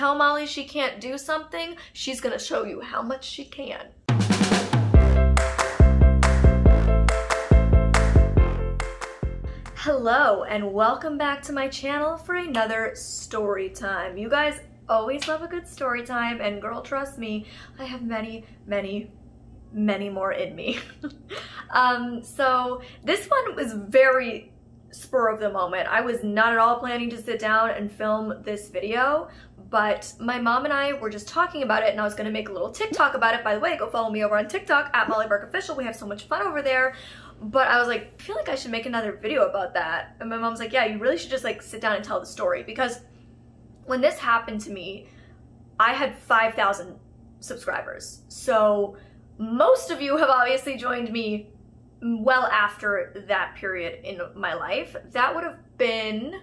tell Molly she can't do something, she's gonna show you how much she can. Hello and welcome back to my channel for another story time. You guys always love a good story time and girl trust me, I have many, many, many more in me. um, so this one was very spur of the moment. I was not at all planning to sit down and film this video, but my mom and I were just talking about it and I was gonna make a little TikTok about it. By the way, go follow me over on TikTok at Molly Burke Official. We have so much fun over there but I was like, I feel like I should make another video about that. And my mom's like, yeah, you really should just like sit down and tell the story because when this happened to me, I had 5,000 subscribers. So most of you have obviously joined me well after that period in my life. That would have been,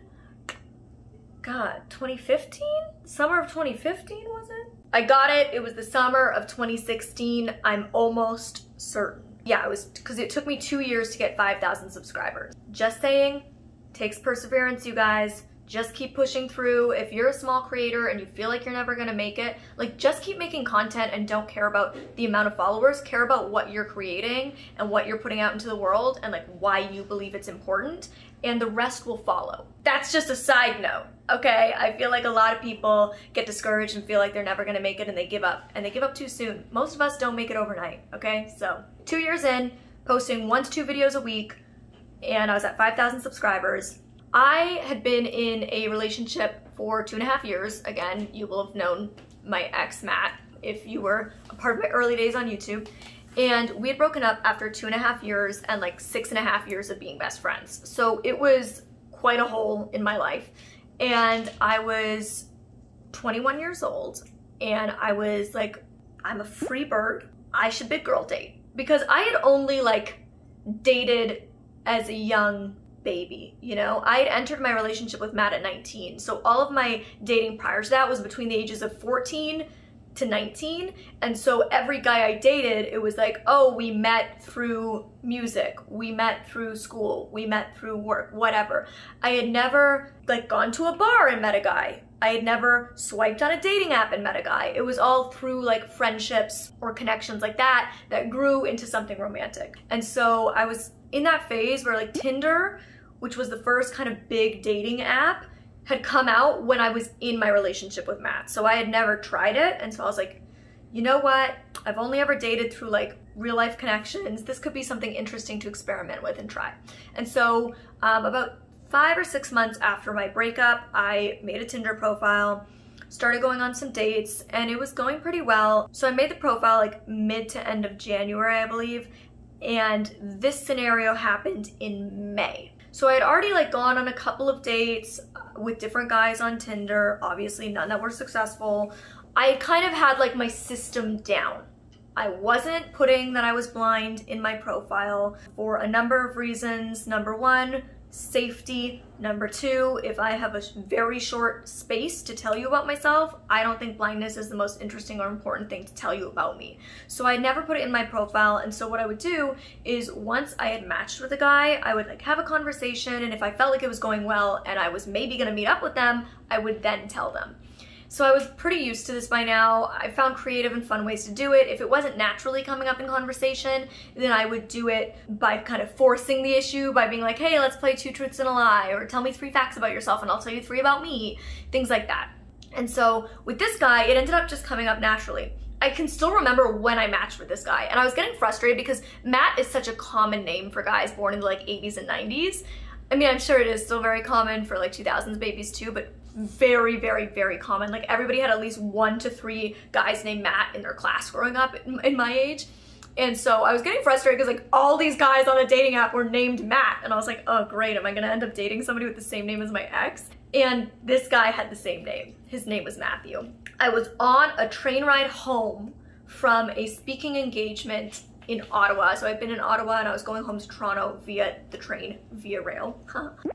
God, 2015? Summer of 2015, was it? I got it. It was the summer of 2016. I'm almost certain. Yeah, it was because it took me two years to get 5,000 subscribers. Just saying, takes perseverance, you guys. Just keep pushing through. If you're a small creator and you feel like you're never gonna make it, like just keep making content and don't care about the amount of followers. Care about what you're creating and what you're putting out into the world and like why you believe it's important and the rest will follow. That's just a side note, okay? I feel like a lot of people get discouraged and feel like they're never gonna make it and they give up, and they give up too soon. Most of us don't make it overnight, okay? So, two years in, posting one to two videos a week, and I was at 5,000 subscribers. I had been in a relationship for two and a half years. Again, you will have known my ex, Matt, if you were a part of my early days on YouTube. And we had broken up after two and a half years and like six and a half years of being best friends. So it was quite a hole in my life. And I was 21 years old and I was like, I'm a free bird. I should big girl date. Because I had only like dated as a young baby, you know? I had entered my relationship with Matt at 19. So all of my dating prior to that was between the ages of 14 to 19. And so every guy I dated, it was like, oh, we met through music, we met through school, we met through work, whatever. I had never like gone to a bar and met a guy. I had never swiped on a dating app and met a guy. It was all through like friendships or connections like that that grew into something romantic. And so I was in that phase where like Tinder, which was the first kind of big dating app, had come out when I was in my relationship with Matt. So I had never tried it. And so I was like, you know what? I've only ever dated through like real life connections. This could be something interesting to experiment with and try. And so um, about five or six months after my breakup, I made a Tinder profile, started going on some dates, and it was going pretty well. So I made the profile like mid to end of January, I believe. And this scenario happened in May. So I had already like gone on a couple of dates uh, with different guys on Tinder, obviously none that were successful. I kind of had like my system down. I wasn't putting that I was blind in my profile for a number of reasons. Number one, safety. Number two, if I have a very short space to tell you about myself, I don't think blindness is the most interesting or important thing to tell you about me. So I never put it in my profile. And so what I would do is once I had matched with a guy, I would like have a conversation. And if I felt like it was going well and I was maybe gonna meet up with them, I would then tell them. So I was pretty used to this by now. I found creative and fun ways to do it. If it wasn't naturally coming up in conversation, then I would do it by kind of forcing the issue by being like, hey, let's play two truths and a lie, or tell me three facts about yourself and I'll tell you three about me, things like that. And so with this guy, it ended up just coming up naturally. I can still remember when I matched with this guy and I was getting frustrated because Matt is such a common name for guys born in the like 80s and 90s. I mean, I'm sure it is still very common for like 2000s babies too, but very, very, very common. Like everybody had at least one to three guys named Matt in their class growing up in, my age. And so I was getting frustrated because like all these guys on the dating app were named Matt. And I was like, oh great, am I gonna end up dating somebody with the same name as my ex? And this guy had the same name. His name was Matthew. I was on a train ride home from a speaking engagement in Ottawa. So I've been in Ottawa and I was going home to Toronto via the train, VIA Rail.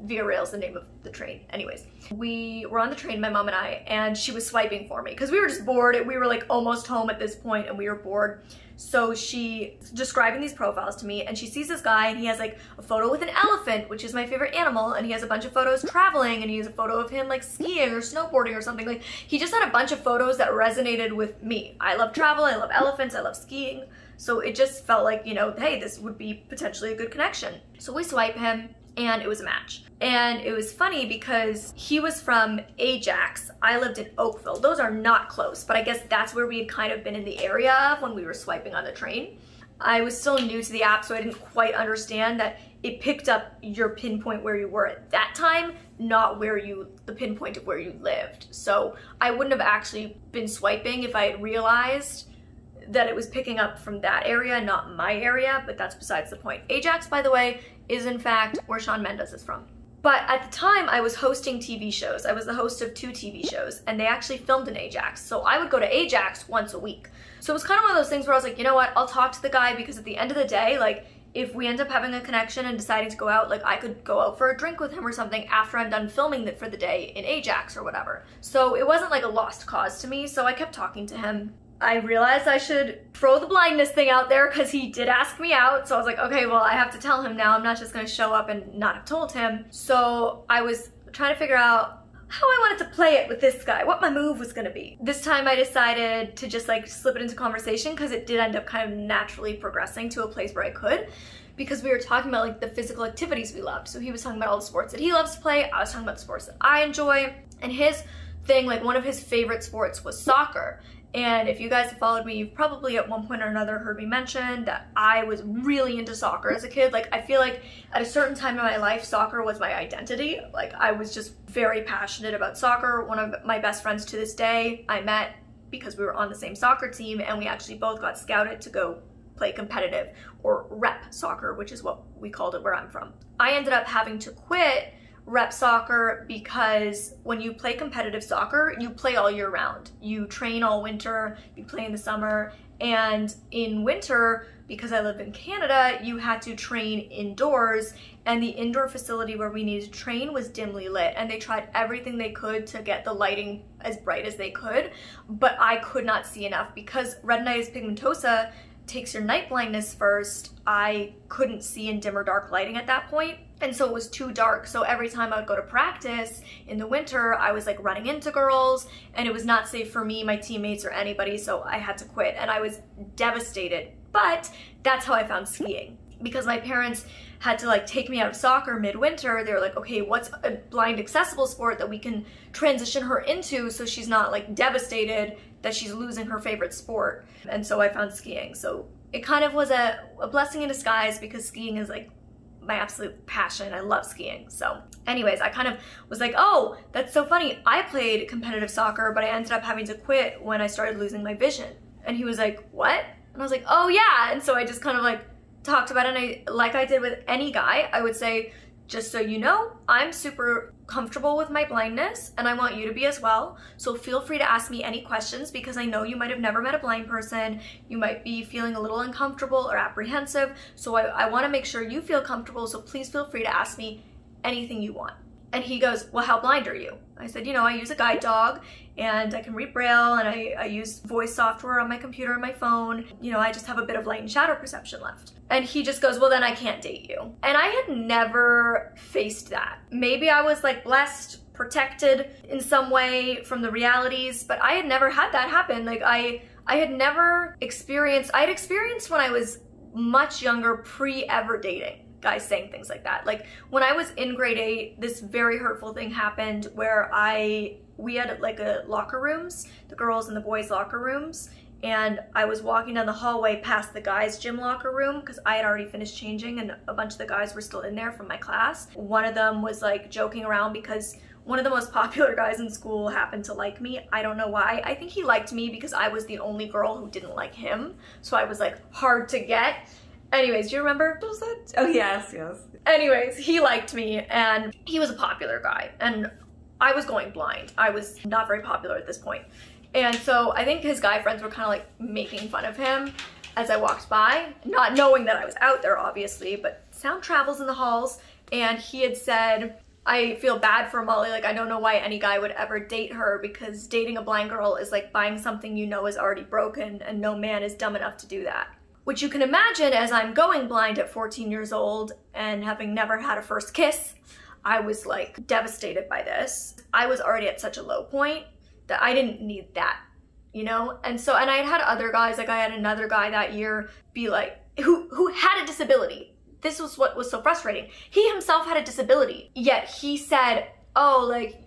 VIA Rail is the name of the train. Anyways, we were on the train, my mom and I, and she was swiping for me because we were just bored. We were like almost home at this point and we were bored. So she describing these profiles to me and she sees this guy and he has like a photo with an elephant, which is my favorite animal, and he has a bunch of photos traveling and he has a photo of him like skiing or snowboarding or something. Like he just had a bunch of photos that resonated with me. I love travel, I love elephants, I love skiing. So it just felt like, you know, hey, this would be potentially a good connection. So we swipe him and it was a match. And it was funny because he was from Ajax. I lived in Oakville. Those are not close, but I guess that's where we had kind of been in the area of when we were swiping on the train. I was still new to the app, so I didn't quite understand that it picked up your pinpoint where you were at that time, not where you, the pinpoint of where you lived. So I wouldn't have actually been swiping if I had realized that it was picking up from that area, not my area, but that's besides the point. Ajax, by the way, is in fact where Shawn Mendes is from. But at the time, I was hosting TV shows. I was the host of two TV shows, and they actually filmed in Ajax. So I would go to Ajax once a week. So it was kind of one of those things where I was like, you know what, I'll talk to the guy because at the end of the day, like, if we end up having a connection and deciding to go out, like I could go out for a drink with him or something after I'm done filming for the day in Ajax or whatever. So it wasn't like a lost cause to me, so I kept talking to him. I realized I should throw the blindness thing out there because he did ask me out. So I was like, okay, well, I have to tell him now. I'm not just going to show up and not have told him. So I was trying to figure out how I wanted to play it with this guy, what my move was gonna be. This time I decided to just like slip it into conversation because it did end up kind of naturally progressing to a place where I could because we were talking about like the physical activities we loved. So he was talking about all the sports that he loves to play, I was talking about the sports that I enjoy, and his thing, like one of his favorite sports was soccer. And if you guys have followed me, you've probably at one point or another heard me mention that I was really into soccer as a kid. Like, I feel like at a certain time in my life, soccer was my identity. Like, I was just very passionate about soccer. One of my best friends to this day, I met because we were on the same soccer team and we actually both got scouted to go play competitive or rep soccer, which is what we called it where I'm from. I ended up having to quit rep soccer because when you play competitive soccer, you play all year round. You train all winter, you play in the summer, and in winter, because I live in Canada, you had to train indoors, and the indoor facility where we needed to train was dimly lit, and they tried everything they could to get the lighting as bright as they could, but I could not see enough because retinitis pigmentosa takes your night blindness first. I couldn't see in dim or dark lighting at that point and so it was too dark. So every time I would go to practice in the winter, I was like running into girls and it was not safe for me, my teammates, or anybody. So I had to quit and I was devastated. But that's how I found skiing because my parents had to like take me out of soccer midwinter. They were like, okay, what's a blind accessible sport that we can transition her into so she's not like devastated that she's losing her favorite sport. And so I found skiing. So it kind of was a, a blessing in disguise because skiing is like my absolute passion. I love skiing. So anyways, I kind of was like, oh, that's so funny. I played competitive soccer, but I ended up having to quit when I started losing my vision. And he was like, what? And I was like, oh yeah. And so I just kind of like talked about it. And I, like I did with any guy, I would say, just so you know, I'm super comfortable with my blindness and I want you to be as well. So feel free to ask me any questions because I know you might have never met a blind person. You might be feeling a little uncomfortable or apprehensive. So I, I wanna make sure you feel comfortable. So please feel free to ask me anything you want. And he goes, well, how blind are you? I said, you know, I use a guide dog and I can read braille and I, I use voice software on my computer and my phone. You know, I just have a bit of light and shadow perception left. And he just goes, well, then I can't date you. And I had never faced that. Maybe I was like blessed, protected in some way from the realities, but I had never had that happen. Like I, I had never experienced, I had experienced when I was much younger pre ever dating guys saying things like that. Like when I was in grade eight, this very hurtful thing happened where I we had like a locker rooms, the girls and the boys locker rooms, and I was walking down the hallway past the guys' gym locker room because I had already finished changing and a bunch of the guys were still in there from my class. One of them was like joking around because one of the most popular guys in school happened to like me. I don't know why. I think he liked me because I was the only girl who didn't like him. So I was like hard to get. Anyways, do you remember? What was that? Oh, yes, yes. Anyways, he liked me and he was a popular guy and I was going blind. I was not very popular at this point. And so I think his guy friends were kind of like making fun of him as I walked by, not knowing that I was out there obviously, but sound travels in the halls and he had said, I feel bad for Molly. Like, I don't know why any guy would ever date her because dating a blind girl is like buying something you know is already broken, and no man is dumb enough to do that. Which you can imagine as I'm going blind at 14 years old and having never had a first kiss, I was like devastated by this. I was already at such a low point that I didn't need that, you know? And so, and I had had other guys, like I had another guy that year be like, who, who had a disability. This was what was so frustrating. He himself had a disability, yet he said, oh, like,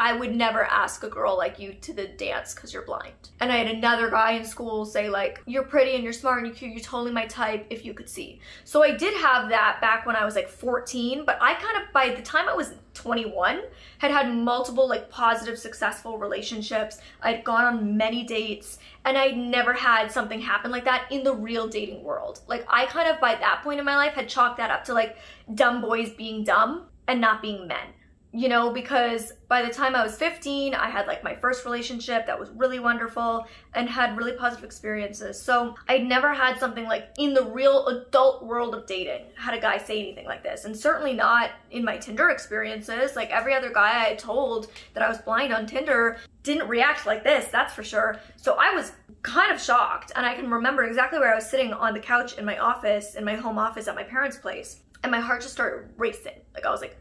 I would never ask a girl like you to the dance because you're blind. And I had another guy in school say like, you're pretty and you're smart and you're cute, you're totally my type if you could see. So I did have that back when I was like 14, but I kind of, by the time I was 21, had had multiple like positive, successful relationships. I'd gone on many dates and I'd never had something happen like that in the real dating world. Like I kind of, by that point in my life, had chalked that up to like dumb boys being dumb and not being men you know, because by the time I was 15, I had like my first relationship that was really wonderful and had really positive experiences. So I'd never had something like in the real adult world of dating, had a guy say anything like this. And certainly not in my Tinder experiences. Like every other guy I told that I was blind on Tinder didn't react like this, that's for sure. So I was kind of shocked. And I can remember exactly where I was sitting on the couch in my office, in my home office at my parents' place. And my heart just started racing. Like I was like,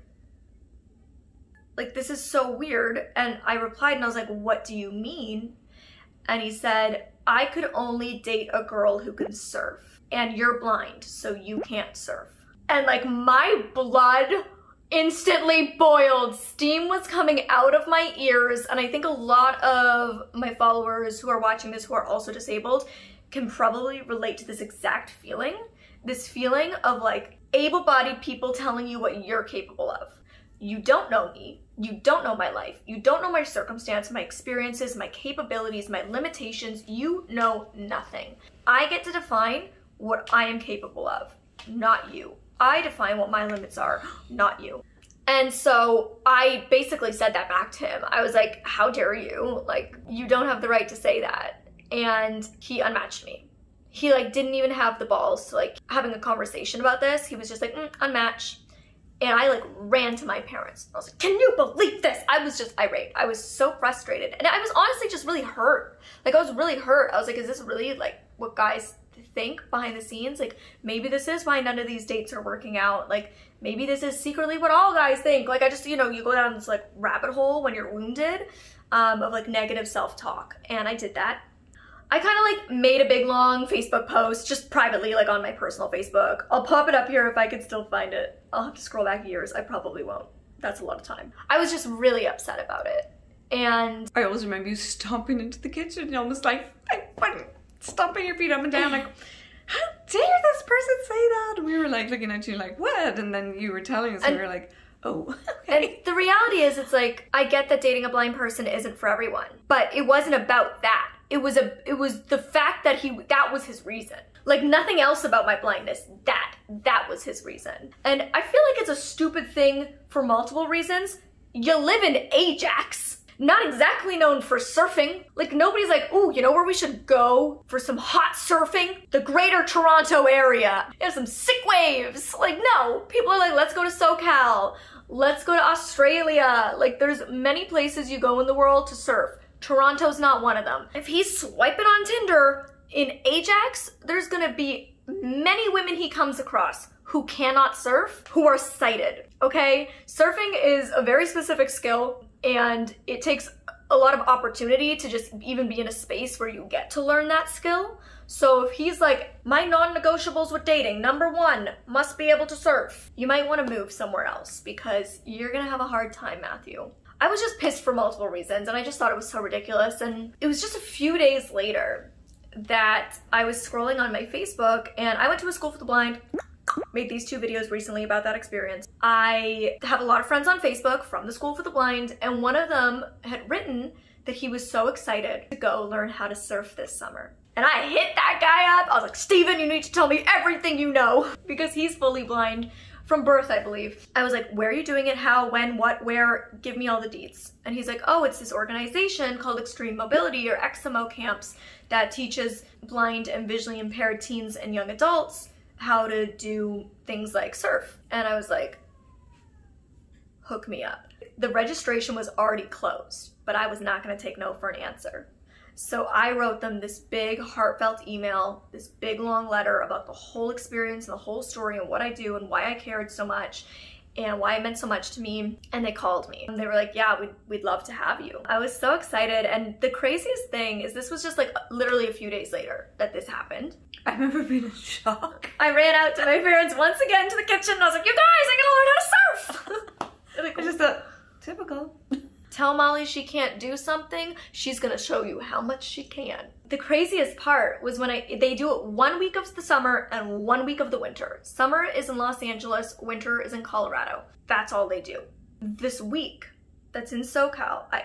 like, this is so weird. And I replied and I was like, what do you mean? And he said, I could only date a girl who can surf. And you're blind, so you can't surf. And like my blood instantly boiled. Steam was coming out of my ears. And I think a lot of my followers who are watching this who are also disabled can probably relate to this exact feeling. This feeling of like able bodied people telling you what you're capable of. You don't know me. You don't know my life. You don't know my circumstance, my experiences, my capabilities, my limitations. You know nothing. I get to define what I am capable of, not you. I define what my limits are, not you. And so I basically said that back to him. I was like, how dare you? Like, you don't have the right to say that. And he unmatched me. He like didn't even have the balls to like having a conversation about this. He was just like, mm, unmatch. And I like ran to my parents. I was like, can you believe this? I was just irate. I was so frustrated. And I was honestly just really hurt. Like I was really hurt. I was like, is this really like what guys think behind the scenes? Like maybe this is why none of these dates are working out. Like maybe this is secretly what all guys think. Like I just, you know, you go down this like rabbit hole when you're wounded um, of like negative self-talk. And I did that. I kind of like made a big long Facebook post just privately like on my personal Facebook. I'll pop it up here if I can still find it. I'll have to scroll back years. I probably won't. That's a lot of time. I was just really upset about it. And I always remember you stomping into the kitchen and almost like, like stomping your feet up and down like how dare this person say that? And we were like looking at you like, what? And then you were telling us and, and we were like, oh, okay. And the reality is it's like, I get that dating a blind person isn't for everyone, but it wasn't about that it was a it was the fact that he that was his reason like nothing else about my blindness that that was his reason and i feel like it's a stupid thing for multiple reasons you live in Ajax not exactly known for surfing. Like nobody's like, ooh, you know where we should go for some hot surfing? The greater Toronto area. There's some sick waves. Like no, people are like, let's go to SoCal. Let's go to Australia. Like there's many places you go in the world to surf. Toronto's not one of them. If he's swiping on Tinder in Ajax, there's gonna be many women he comes across who cannot surf, who are sighted, okay? Surfing is a very specific skill and it takes a lot of opportunity to just even be in a space where you get to learn that skill. So if he's like, my non-negotiables with dating, number one, must be able to surf, you might wanna move somewhere else because you're gonna have a hard time, Matthew. I was just pissed for multiple reasons and I just thought it was so ridiculous. And it was just a few days later that I was scrolling on my Facebook and I went to a school for the blind made these two videos recently about that experience. I have a lot of friends on Facebook from the School for the Blind, and one of them had written that he was so excited to go learn how to surf this summer. And I hit that guy up. I was like, Steven, you need to tell me everything you know because he's fully blind from birth, I believe. I was like, where are you doing it? How, when, what, where? Give me all the deets. And he's like, oh, it's this organization called Extreme Mobility or XMO Camps that teaches blind and visually impaired teens and young adults how to do things like surf. And I was like, hook me up. The registration was already closed, but I was not going to take no for an answer. So I wrote them this big heartfelt email, this big long letter about the whole experience and the whole story and what I do and why I cared so much and why it meant so much to me. And they called me. And they were like, yeah, we'd, we'd love to have you. I was so excited. And the craziest thing is this was just like literally a few days later that this happened. I remember being in shock. I ran out to my parents once again to the kitchen and I was like, you guys, I gotta learn how to surf. like, I just thought, typical. Tell Molly she can't do something, she's gonna show you how much she can. The craziest part was when I they do it one week of the summer and one week of the winter. Summer is in Los Angeles, winter is in Colorado. That's all they do. This week that's in SoCal, I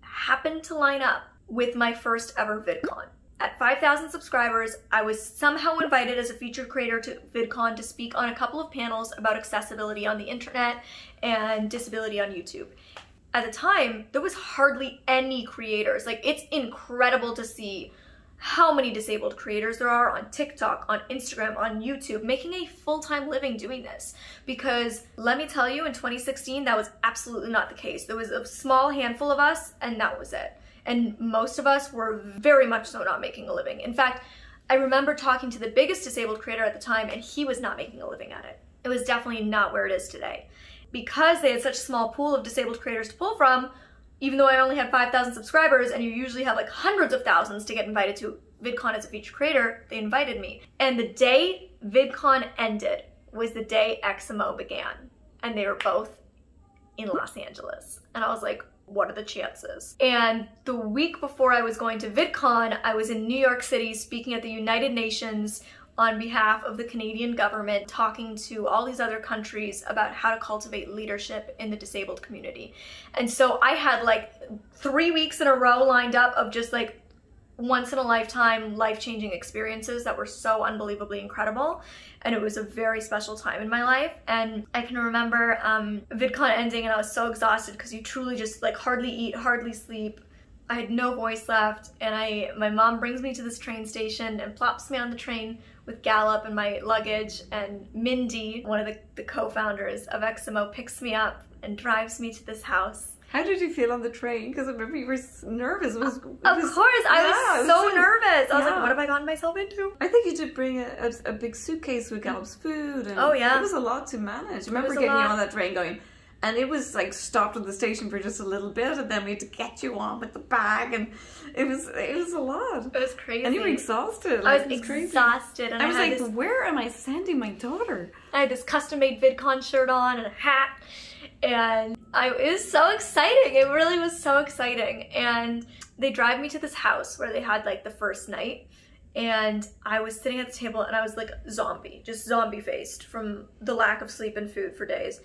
happened to line up with my first ever VidCon. At 5,000 subscribers, I was somehow invited as a featured creator to VidCon to speak on a couple of panels about accessibility on the internet and disability on YouTube at the time, there was hardly any creators. Like, it's incredible to see how many disabled creators there are on TikTok, on Instagram, on YouTube, making a full-time living doing this. Because let me tell you, in 2016, that was absolutely not the case. There was a small handful of us, and that was it. And most of us were very much so not making a living. In fact, I remember talking to the biggest disabled creator at the time, and he was not making a living at it. It was definitely not where it is today because they had such a small pool of disabled creators to pull from, even though I only had 5,000 subscribers and you usually have like hundreds of thousands to get invited to VidCon as a featured creator, they invited me. And the day VidCon ended was the day XMO began. And they were both in Los Angeles. And I was like, what are the chances? And the week before I was going to VidCon, I was in New York City speaking at the United Nations on behalf of the Canadian government talking to all these other countries about how to cultivate leadership in the disabled community. And so I had like three weeks in a row lined up of just like once in a lifetime life-changing experiences that were so unbelievably incredible. And it was a very special time in my life. And i can remember um, VidCon ending and i was so exhausted because you truly just like hardly eat hardly sleep. I had no voice left. And i my mom brings me to this train station and plops me on the train with Gallop and my luggage, and Mindy, one of the, the co-founders of XMO, picks me up and drives me to this house. How did you feel on the train? Because I remember you were nervous. It was, it of was, course, I yeah, was so was nervous. I was yeah. like, what have I gotten myself into? I think you did bring a, a, a big suitcase with Gallop's food. And oh, yeah. It was a lot to manage. I remember getting you on that train going, and it was like stopped at the station for just a little bit and then we had to get you on with the bag and it was it was a lot. It was crazy. And you were exhausted. Like, I was, was exhausted and I, I was like this, where am I sending my daughter? I had this custom made VidCon shirt on and a hat and I it was so exciting. It really was so exciting. And they drive me to this house where they had like the first night and I was sitting at the table and I was like zombie just zombie faced from the lack of sleep and food for days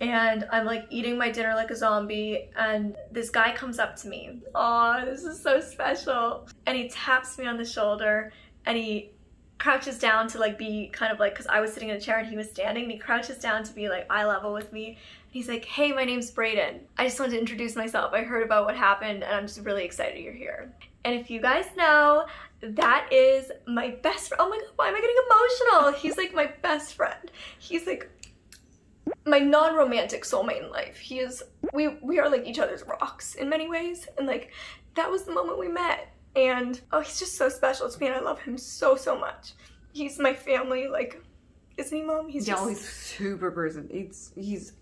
and I'm like eating my dinner like a zombie and this guy comes up to me. Oh, this is so special. And he taps me on the shoulder and he crouches down to like be kind of like because I was sitting in a chair and he was standing and he crouches down to be like eye level with me. And he's like, hey, my name's Bradon. I just wanted to introduce myself. I heard about what happened and I'm just really excited you're here. And if you guys know, that is my best friend. Oh my god, why am I getting emotional? He's like my best friend. He's like my non-romantic soulmate in life. He is we we are like each other's rocks in many ways. And like that was the moment we met. And oh he's just so special to me and I love him so so much. He's my family, like isn't he mom? He's yeah, just he's super person. He's he's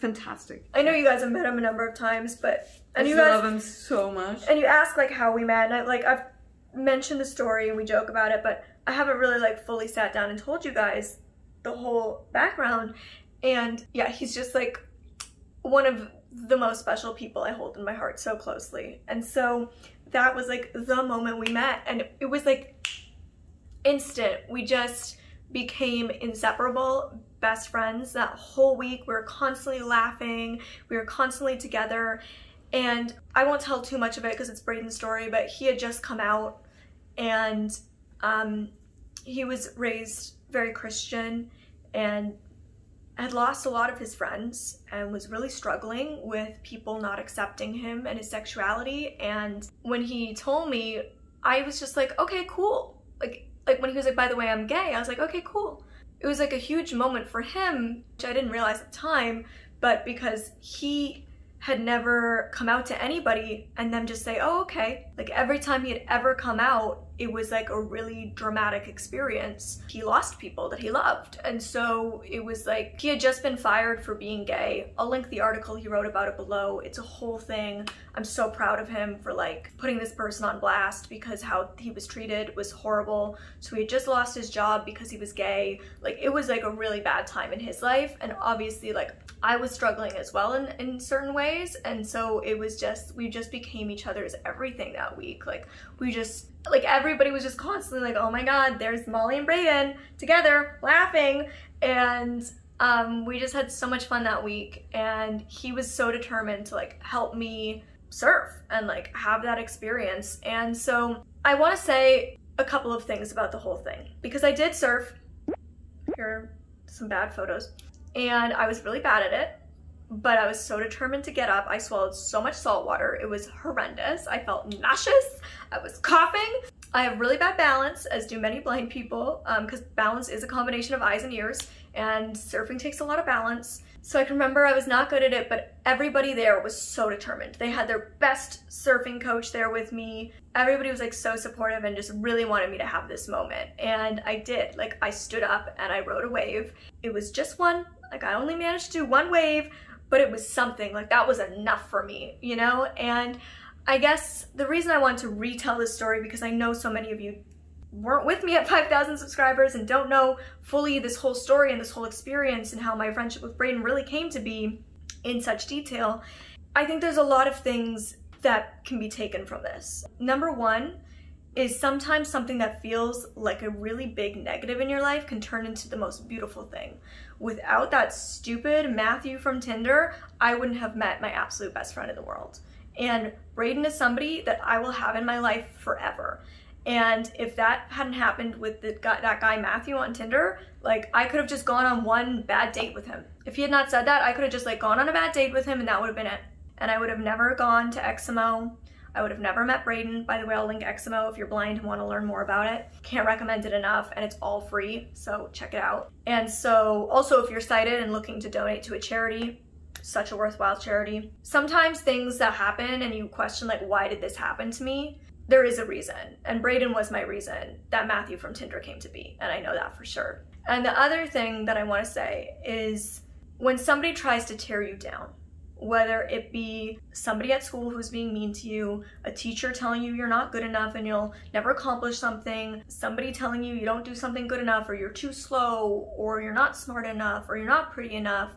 fantastic. I know you guys have met him a number of times, but and I you guys love him so much. And you ask like how we met and I like I've mentioned the story and we joke about it, but I haven't really like fully sat down and told you guys the whole background and yeah, he's just like one of the most special people I hold in my heart so closely. And so that was like the moment we met and it was like instant. We just became inseparable best friends that whole week. We were constantly laughing. We were constantly together. And I won't tell too much of it because it's Bradon's story, but he had just come out and um, he was raised very Christian and had lost a lot of his friends and was really struggling with people not accepting him and his sexuality. And when he told me, I was just like, okay, cool. Like, like when he was like, by the way, I'm gay, I was like, okay, cool. It was like a huge moment for him, which I didn't realize at the time, but because he had never come out to anybody and them just say, oh, okay. Like every time he had ever come out, it was like a really dramatic experience. He lost people that he loved. And so it was like he had just been fired for being gay. I'll link the article he wrote about it below. It's a whole thing. I'm so proud of him for like putting this person on blast because how he was treated was horrible. So he had just lost his job because he was gay. Like it was like a really bad time in his life. And obviously like I was struggling as well in, in certain ways. And so it was just, we just became each other's everything that week. Like we just like everybody was just constantly like, oh my god, there's Molly and Bradon together laughing. And um, we just had so much fun that week. And he was so determined to like help me surf and like have that experience. And so I want to say a couple of things about the whole thing because I did surf. Here are some bad photos. And I was really bad at it but I was so determined to get up. I swallowed so much salt water. It was horrendous. I felt nauseous. I was coughing. I have really bad balance, as do many blind people, because um, balance is a combination of eyes and ears, and surfing takes a lot of balance. So I can remember I was not good at it, but everybody there was so determined. They had their best surfing coach there with me. Everybody was like so supportive and just really wanted me to have this moment. And I did. Like I stood up and I rode a wave. It was just one. Like I only managed to do one wave, but it was something like that was enough for me, you know? And I guess the reason I want to retell this story because I know so many of you weren't with me at 5,000 subscribers and don't know fully this whole story and this whole experience and how my friendship with Bradon really came to be in such detail. I think there's a lot of things that can be taken from this. Number one, is sometimes something that feels like a really big negative in your life can turn into the most beautiful thing. Without that stupid Matthew from Tinder, I wouldn't have met my absolute best friend in the world. And Bradon is somebody that I will have in my life forever. And if that hadn't happened with guy, that guy Matthew on Tinder, like I could have just gone on one bad date with him. If he had not said that, I could have just like gone on a bad date with him and that would have been it. And I would have never gone to XMO I would have never met Bradon. By the way, I'll link XMO if you're blind and want to learn more about it. Can't recommend it enough and it's all free, so check it out. And so also if you're sighted and looking to donate to a charity, such a worthwhile charity. Sometimes things that happen and you question like, why did this happen to me? There is a reason. And Bradon was my reason that Matthew from Tinder came to be. And I know that for sure. And the other thing that I want to say is when somebody tries to tear you down, whether it be somebody at school who's being mean to you, a teacher telling you you're not good enough and you'll never accomplish something, somebody telling you you don't do something good enough or you're too slow or you're not smart enough or you're not pretty enough,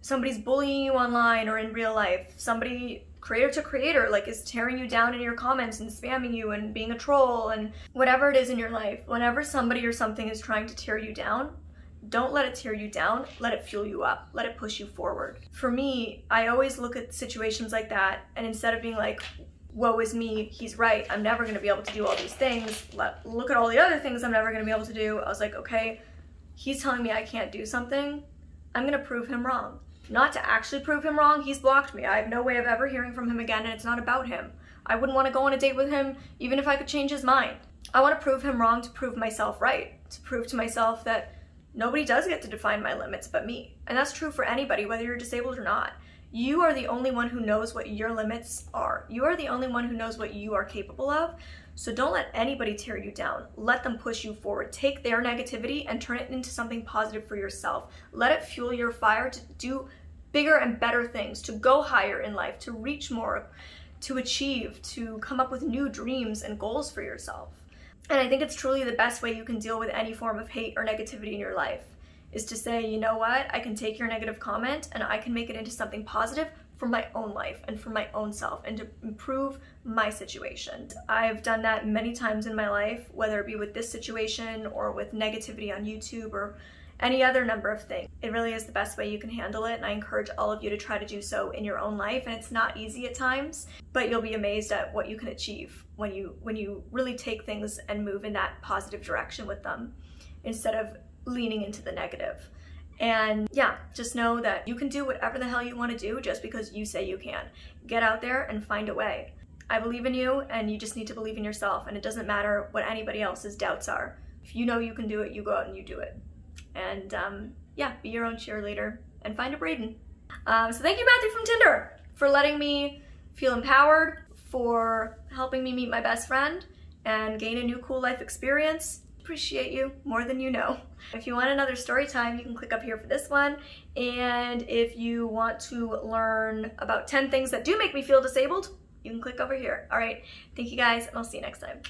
somebody's bullying you online or in real life, somebody creator to creator like is tearing you down in your comments and spamming you and being a troll and whatever it is in your life, whenever somebody or something is trying to tear you down, don't let it tear you down, let it fuel you up, let it push you forward. For me, I always look at situations like that and instead of being like, woe is me, he's right, I'm never gonna be able to do all these things, let, look at all the other things I'm never gonna be able to do, I was like, okay, he's telling me I can't do something, I'm gonna prove him wrong. Not to actually prove him wrong, he's blocked me. I have no way of ever hearing from him again and it's not about him. I wouldn't want to go on a date with him even if I could change his mind. I want to prove him wrong to prove myself right, to prove to myself that Nobody does get to define my limits but me. And that's true for anybody, whether you're disabled or not. You are the only one who knows what your limits are. You are the only one who knows what you are capable of. So don't let anybody tear you down. Let them push you forward. Take their negativity and turn it into something positive for yourself. Let it fuel your fire to do bigger and better things, to go higher in life, to reach more, to achieve, to come up with new dreams and goals for yourself. And I think it's truly the best way you can deal with any form of hate or negativity in your life is to say, you know what, I can take your negative comment and I can make it into something positive for my own life and for my own self and to improve my situation. I've done that many times in my life, whether it be with this situation or with negativity on YouTube or any other number of things. It really is the best way you can handle it and I encourage all of you to try to do so in your own life and it's not easy at times, but you'll be amazed at what you can achieve when you when you really take things and move in that positive direction with them instead of leaning into the negative. And yeah, just know that you can do whatever the hell you want to do just because you say you can. Get out there and find a way. I believe in you and you just need to believe in yourself and it doesn't matter what anybody else's doubts are. If you know you can do it, you go out and you do it. And um, yeah, be your own cheerleader and find a Bradon. Um, so thank you, Matthew from Tinder, for letting me feel empowered, for helping me meet my best friend and gain a new cool life experience. Appreciate you more than you know. If you want another story time, you can click up here for this one. And if you want to learn about 10 things that do make me feel disabled, you can click over here. All right, thank you guys, and I'll see you next time.